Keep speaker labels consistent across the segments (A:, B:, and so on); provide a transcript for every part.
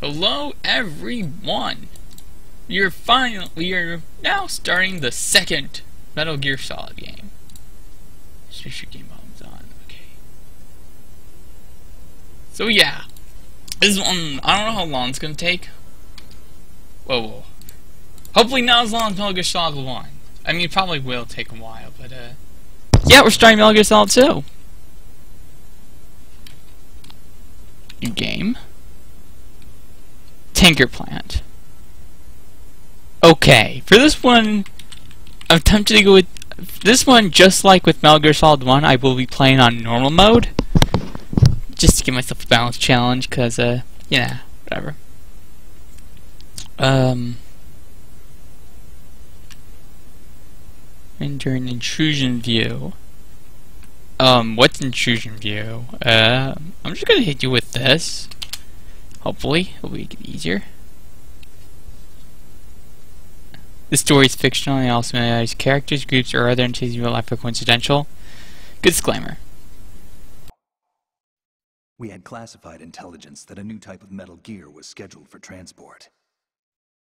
A: Hello, everyone. You're finally you're now starting the second Metal Gear Solid game. Just your game bombs on, okay. So yeah, this one I don't know how long it's gonna take. Whoa, whoa. Hopefully not as long as Metal Gear Solid One. I mean, it probably will take a while, but uh, yeah, we're starting Metal Gear Solid 2. New game. Tanker Plant. Okay, for this one, I'm tempted to go with this one, just like with Metal Gear Solid 1, I will be playing on normal mode. Just to give myself a balance challenge, because, uh, yeah, whatever. Um... Enter an intrusion view. Um, what's intrusion view? Uh, I'm just gonna hit you with this. Hopefully, it'll make it easier. The story is fictional and also has characters, groups, or other entities in real life are coincidental. Good disclaimer.
B: We had classified intelligence that a new type of metal gear was scheduled for transport.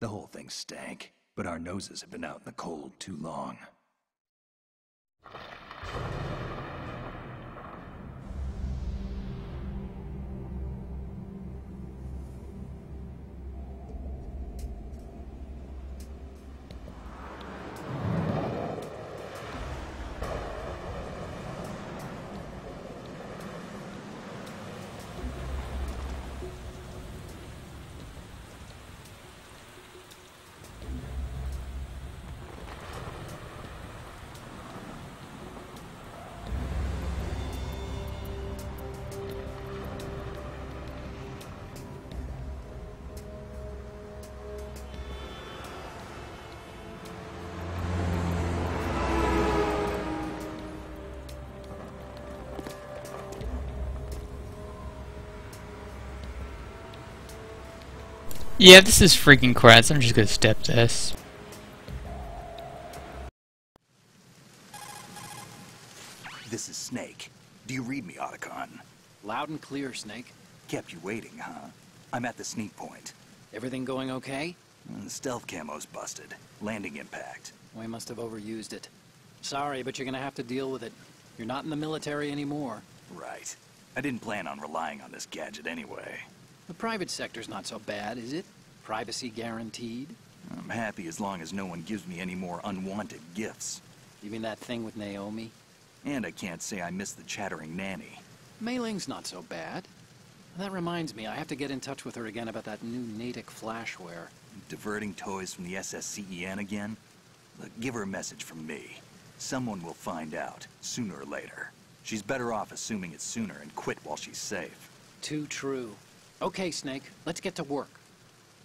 B: The whole thing stank, but our noses have been out in the cold too long.
A: Yeah, this is freaking creds. I'm just gonna step this.
B: This is Snake. Do you read me, Otacon?
C: Loud and clear, Snake.
B: Kept you waiting, huh? I'm at the sneak point.
C: Everything going okay?
B: Mm, Stealth camo's busted. Landing impact.
C: We must have overused it. Sorry, but you're gonna have to deal with it. You're not in the military anymore.
B: Right. I didn't plan on relying on this gadget anyway.
C: The private sector's not so bad, is it? Privacy guaranteed?
B: I'm happy as long as no one gives me any more unwanted gifts.
C: You mean that thing with Naomi?
B: And I can't say I miss the chattering nanny.
C: Mei Ling's not so bad. That reminds me, I have to get in touch with her again about that new Natick flashware.
B: Diverting toys from the SSCEN again? Look, give her a message from me. Someone will find out, sooner or later. She's better off assuming it's sooner and quit while she's safe.
C: Too true. Okay, Snake, let's get to work.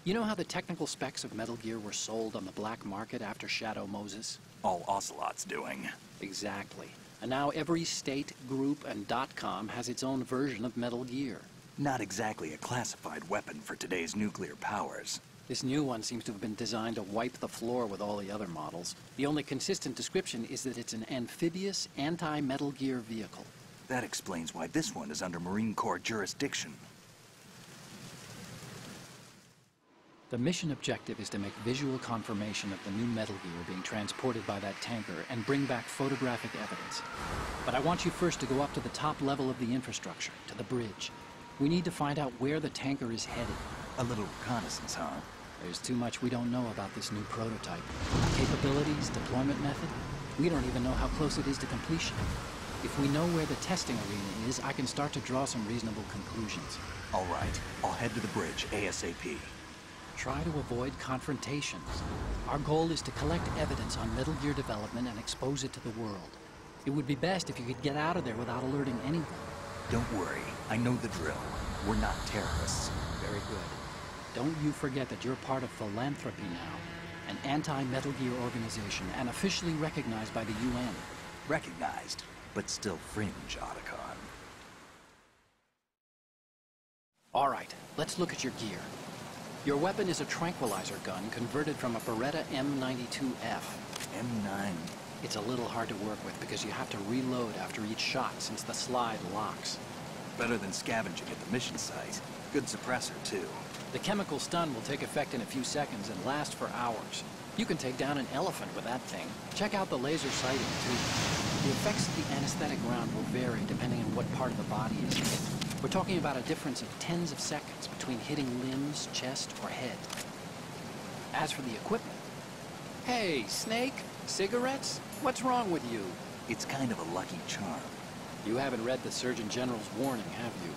C: You know how the technical specs of Metal Gear were sold on the black market after Shadow Moses?
B: All Ocelot's doing.
C: Exactly. And now every state, group, and dot .com has its own version of Metal Gear.
B: Not exactly a classified weapon for today's nuclear powers.
C: This new one seems to have been designed to wipe the floor with all the other models. The only consistent description is that it's an amphibious, anti-Metal Gear vehicle.
B: That explains why this one is under Marine Corps jurisdiction.
C: The mission objective is to make visual confirmation of the new Metal Gear being transported by that tanker and bring back photographic evidence. But I want you first to go up to the top level of the infrastructure, to the bridge. We need to find out where the tanker is headed.
B: A little reconnaissance, huh?
C: There's too much we don't know about this new prototype. Capabilities, deployment method, we don't even know how close it is to completion. If we know where the testing arena is, I can start to draw some reasonable conclusions.
B: All right, I'll head to the bridge ASAP.
C: Try to avoid confrontations. Our goal is to collect evidence on Metal Gear development and expose it to the world. It would be best if you could get out of there without alerting anyone.
B: Don't worry, I know the drill. We're not terrorists.
C: Very good. Don't you forget that you're part of Philanthropy now, an anti-Metal Gear organization and officially recognized by the UN.
B: Recognized, but still fringe, Otacon.
C: All right, let's look at your gear. Your weapon is a tranquilizer gun converted from a Beretta M92F.
B: M9.
C: It's a little hard to work with because you have to reload after each shot since the slide locks.
B: Better than scavenging at the mission site. Good suppressor, too.
C: The chemical stun will take effect in a few seconds and last for hours. You can take down an elephant with that thing. Check out the laser sighting, too. The effects of the anesthetic round will vary depending on what part of the body is hit. We're talking about a difference of tens of seconds between hitting limbs, chest, or head. As for the equipment... Hey, Snake? Cigarettes? What's wrong with you?
B: It's kind of a lucky charm.
C: You haven't read the Surgeon General's warning, have you?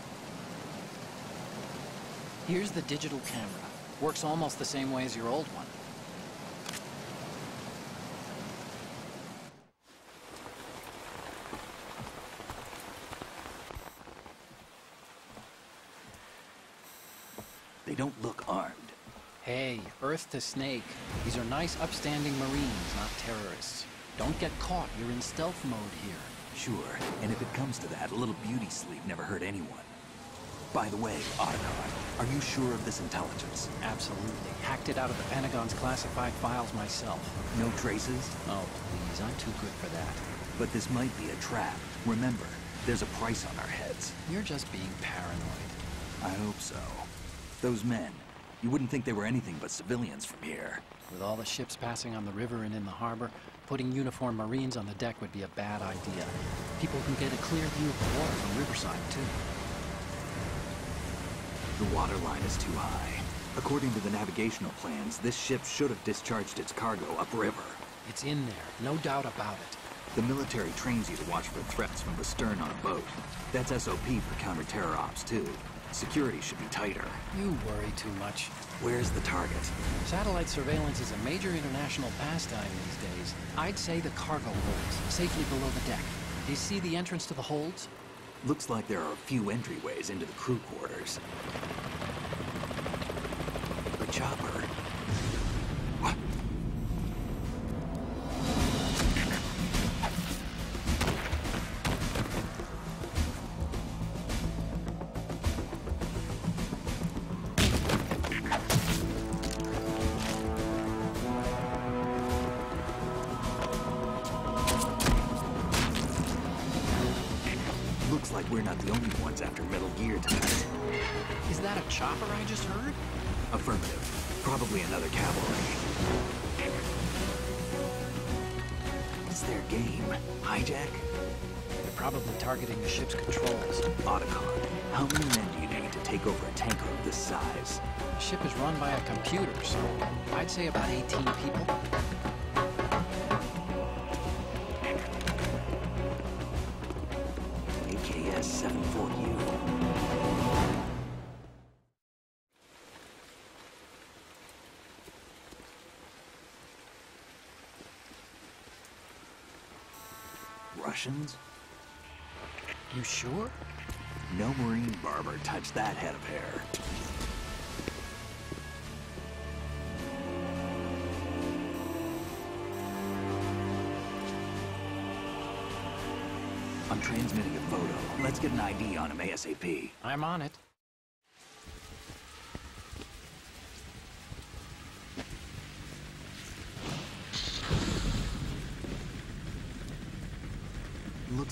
C: Here's the digital camera. Works almost the same way as your old one.
B: They don't look armed.
C: Hey, Earth to Snake. These are nice, upstanding Marines, not terrorists. Don't get caught. You're in stealth mode here.
B: Sure, and if it comes to that, a little beauty sleep never hurt anyone. By the way, Otacon, are you sure of this intelligence?
C: Absolutely. Hacked it out of the Pentagon's classified files myself.
B: No traces?
C: Oh, please, I'm too good for that.
B: But this might be a trap. Remember, there's a price on our heads.
C: You're just being paranoid.
B: I hope so. Those men, you wouldn't think they were anything but civilians from here.
C: With all the ships passing on the river and in the harbor, putting uniformed Marines on the deck would be a bad idea. People can get a clear view of the water from Riverside, too.
B: The water line is too high. According to the navigational plans, this ship should have discharged its cargo upriver.
C: It's in there, no doubt about it.
B: The military trains you to watch for threats from the stern on a boat. That's SOP for counter-terror ops, too. Security should be tighter.
C: You worry too much.
B: Where's the target?
C: Satellite surveillance is a major international pastime these days. I'd say the cargo holds, safely below the deck. Do you see the entrance to the holds?
B: Looks like there are a few entryways into the crew quarters. The chopper. The only ones after Metal Gear tonight.
C: Is that a chopper I just heard?
B: Affirmative. Probably another cavalry. What's their game? Hijack?
C: They're probably targeting the ship's controls.
B: Otacon. How many men do you need to take over a tanker of this size?
C: The ship is run by a computer, so I'd say about 18 people.
B: Russians?
C: You sure?
B: No Marine barber touched that head of hair. I'm transmitting a photo. Let's get an ID on him ASAP.
C: I'm on it.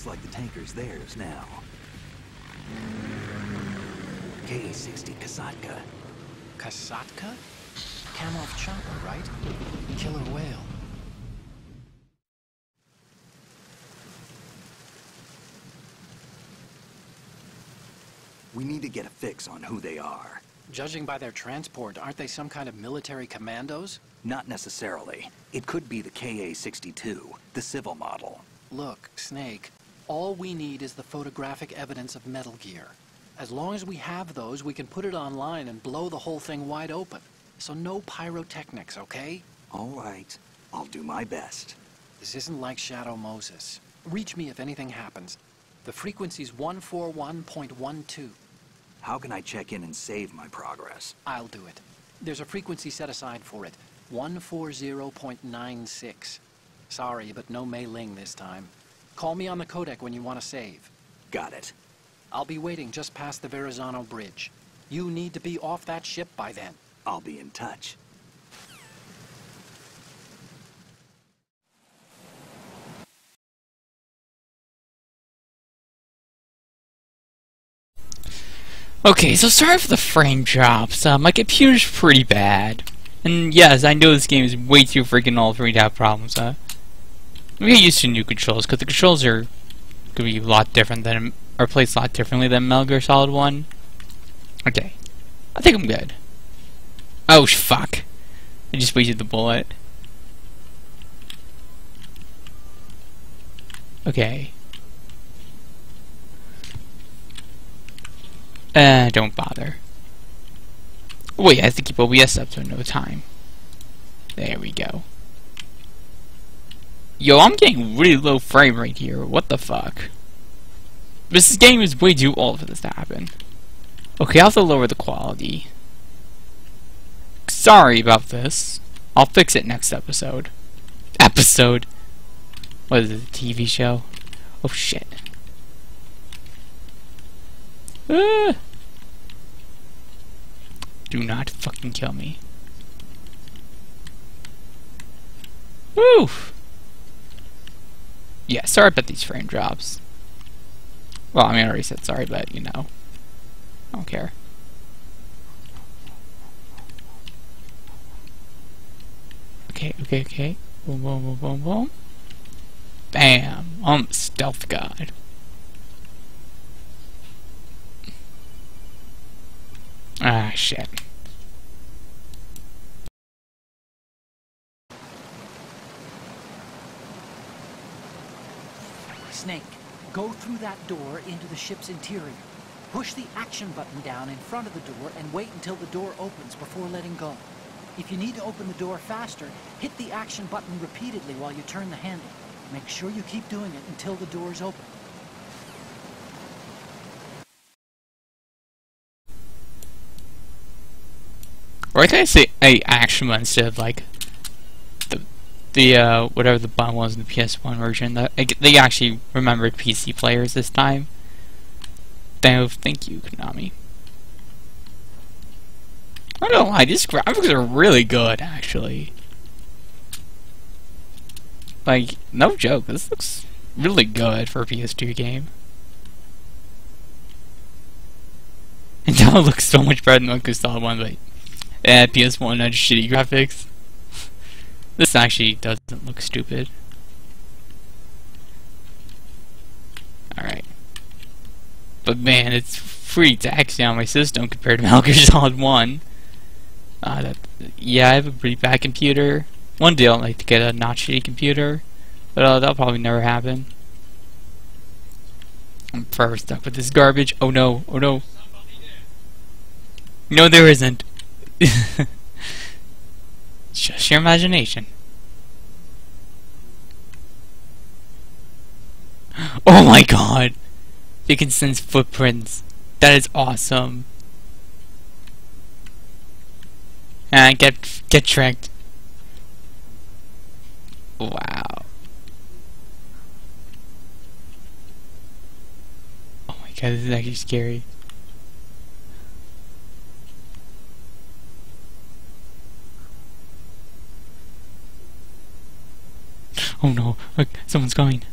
B: Looks like the tanker's theirs now. KA-60 Kasatka.
C: Kasatka? Kamov chopper, right? Killer whale.
B: We need to get a fix on who they are.
C: Judging by their transport, aren't they some kind of military commandos?
B: Not necessarily. It could be the KA-62, the civil model.
C: Look, Snake, all we need is the photographic evidence of Metal Gear. As long as we have those, we can put it online and blow the whole thing wide open. So no pyrotechnics, okay?
B: All right. I'll do my best.
C: This isn't like Shadow Moses. Reach me if anything happens. The frequency's 141.12.
B: How can I check in and save my progress?
C: I'll do it. There's a frequency set aside for it. 140.96. Sorry, but no Mei Ling this time. Call me on the codec when you want to save.
B: Got it.
C: I'll be waiting just past the Verrazano Bridge. You need to be off that ship by then.
B: I'll be in touch.
A: Okay, so sorry for the frame drops. Uh, my computer's pretty bad. And yes, I know this game is way too freaking old for me to have problems. Uh, we get used to new controls, because the controls are to be a lot different than, or placed a lot differently than Metal Gear Solid 1. Okay. I think I'm good. Oh, fuck. I just wasted the bullet. Okay. Uh, don't bother. Wait, I have to keep OBS up to no time. There we go. Yo, I'm getting really low frame rate here. What the fuck? This game is way too old for this to happen. Okay, I'll have to lower the quality. Sorry about this. I'll fix it next episode. Episode. What is it, a TV show? Oh shit. Ah. Do not fucking kill me. Woo! Yeah, sorry about these frame drops. Well, I mean, I already said sorry, but, you know. I don't care. Okay, okay, okay. Boom, boom, boom, boom, boom. Bam! I'm a stealth god. Ah, shit.
C: Snake, go through that door into the ship's interior. Push the action button down in front of the door and wait until the door opens before letting go. If you need to open the door faster, hit the action button repeatedly while you turn the handle. Make sure you keep doing it until the door is open.
A: Why can I say a action instead of like the uh, whatever the button was in the PS1 version? That they actually remembered PC players this time. Thank you, Konami. I don't lie, these graphics are really good, actually. Like, no joke, this looks really good for a PS2 game. And now it looks so much better than Uncle Star 1, but yeah, PS1 had shitty graphics. This actually doesn't look stupid. Alright. But man, it's pretty taxing on my system compared to Metal Gear Solid 1. Uh, that, yeah, I have a pretty bad computer. One day I'd like to get a not shitty computer, but uh, that'll probably never happen. I'm forever stuck with this garbage. Oh no, oh no. No, there isn't. Just your imagination. Oh my god! It can sense footprints. That is awesome. And get get tricked. Wow. Oh my god, this is actually scary. Oh no, look, someone's coming.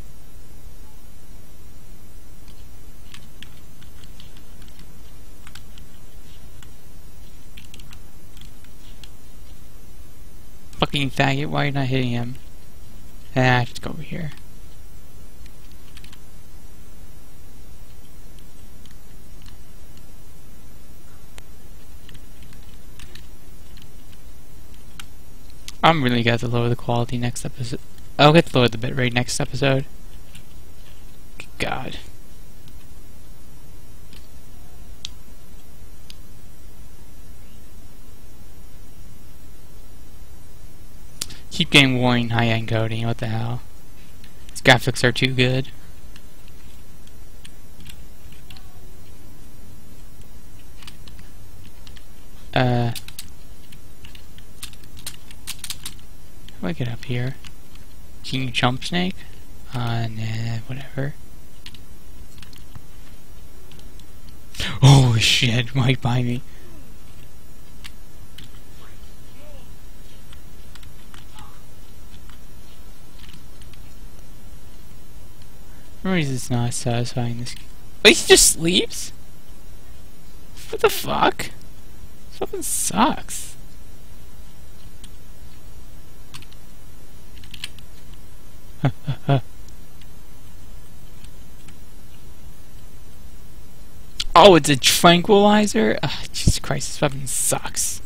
A: Fucking faggot, why are you not hitting him? Ah, just go over here. I'm really gonna have to lower the quality next episode. I'll get to lower the bitrate next episode. God. Keep getting warning high-end coding, what the hell. These graphics are too good. Uh... How do I get up here? You jump snake? Uh, nah, whatever. Oh shit, right by me. For reason it's not satisfying this Oh, he just sleeps? What the fuck? This weapon sucks. oh, it's a tranquilizer? Jesus Christ, this weapon sucks.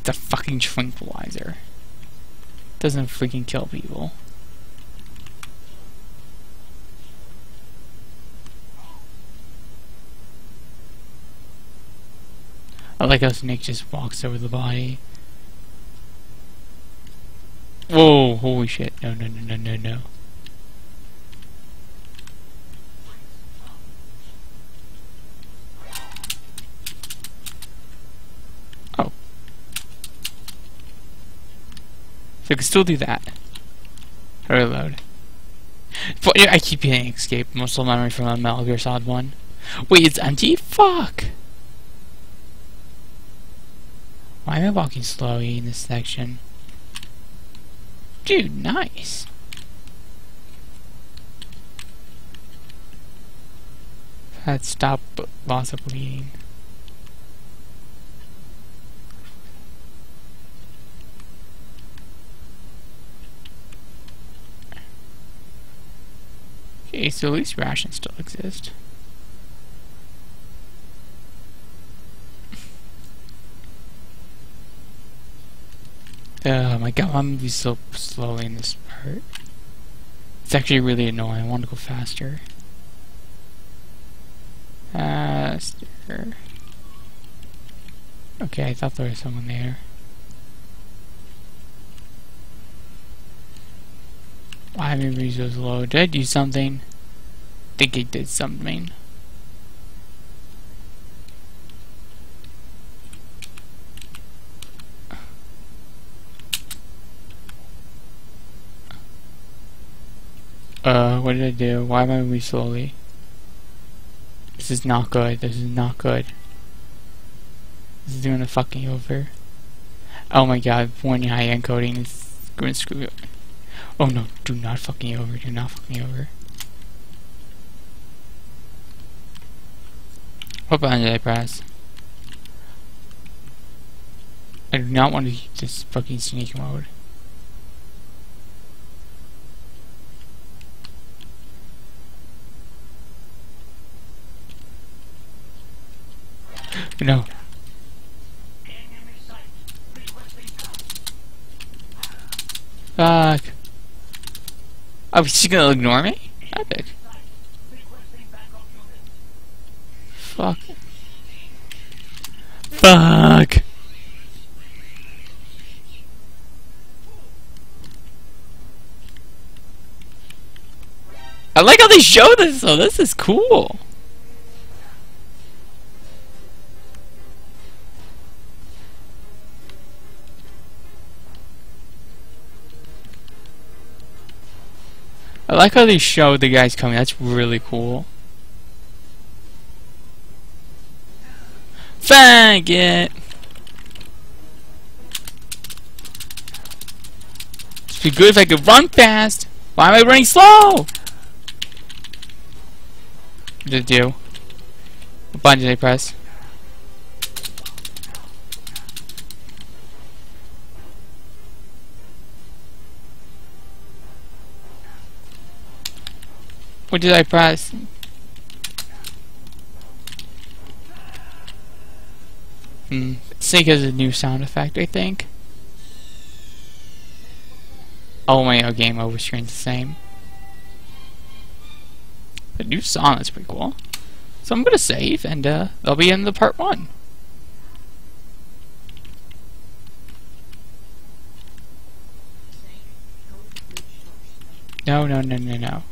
A: It's a fucking tranquilizer. Doesn't freaking kill people. I like how Snake just walks over the body. Whoa, holy shit. No, no, no, no, no, no. Oh. So I can still do that. Reload. I keep hitting escape. Muscle memory from a Metal Gear Solid 1. Wait, it's empty? Fuck! Why am I walking slowly in this section? Dude, nice. Had stop loss of bleeding. Okay, so at least rations still exist. Oh my god, I'm be so slowly in this part. It's actually really annoying. I want to go faster. Faster. Okay, I thought there was someone there. Why am I so slow? Did I do something? I think I did something. Uh, what did I do? Why am I moving slowly? This is not good. This is not good. This is doing a fucking over. Oh my god, warning high encoding is going to screw up. Oh no, do not fucking over. Do not fucking over. What button did I press? I do not want to use this fucking sneak mode. No. Fuck. Oh, she's gonna ignore me? Epic. Fuck. Fuck. I like how they show this though. This is cool. I like how they show the guys coming. That's really cool. Faggot! It'd be good if I could run fast. Why am I running slow? What did it do? What button did I press? What did I press? Hmm. Sync has a new sound effect, I think. Oh my oh, game over screen's the same. The new song is pretty cool. So I'm gonna save and uh they'll be in the part one. No, no, no, no, no.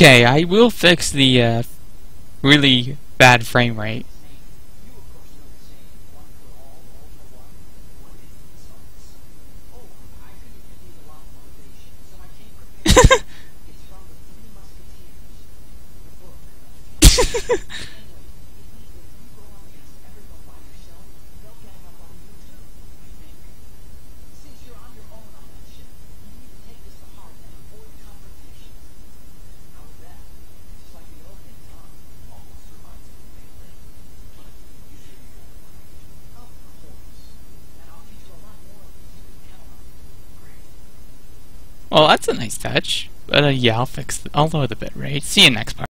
A: Okay, I will fix the uh, really bad frame rate. Well, that's a nice touch. But uh, yeah, I'll fix. The, I'll lower the bitrate. See you next part.